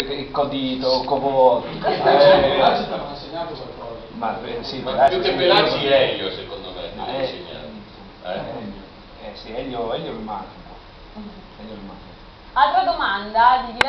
il codito, covò. Eh, Eh, ti hanno insegnato qualcosa. ma eh, sì, Ma più che Pelacci Elio, secondo me, Ma ti è- deve. Eh? Eh, eh sì, Elio, Elio rimane un po'. Altra domanda di